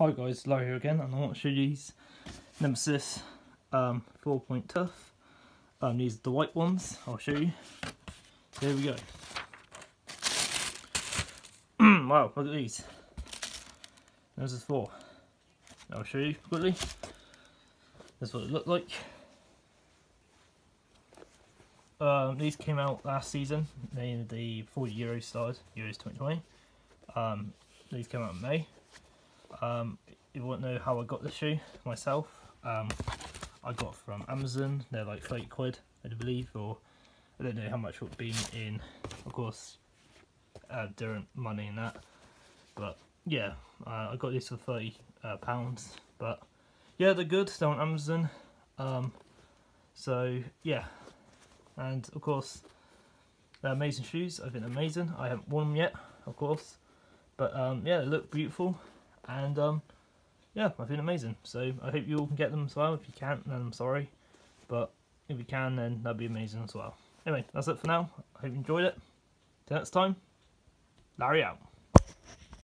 Hi guys, Larry here again, and I want to show you these Nemeziz um, 4 point tough. Um, these are the white ones, I'll show you. There we go. wow, look at these. Nemeziz 4. I'll show you quickly. That's what it looked like. Um, these came out last season, they the 40 Euro stars, Euros 2020. Um, these came out in May. Um, you won't know how I got the shoe myself. Um, I got from Amazon. They're like 30 quid, I believe, or I don't know how much it would be in, of course, uh, different money and that. But yeah, uh, I got these for 30 uh, pounds. But yeah, they're good. They're on Amazon. Um, so yeah, and of course, they're amazing shoes. I think amazing. I haven't worn them yet, of course. But um, yeah, they look beautiful and um, yeah, I think amazing. So I hope you all can get them as well. If you can't, then I'm sorry, but if you can, then that'd be amazing as well. Anyway, that's it for now. I hope you enjoyed it. Till next time, Larry out.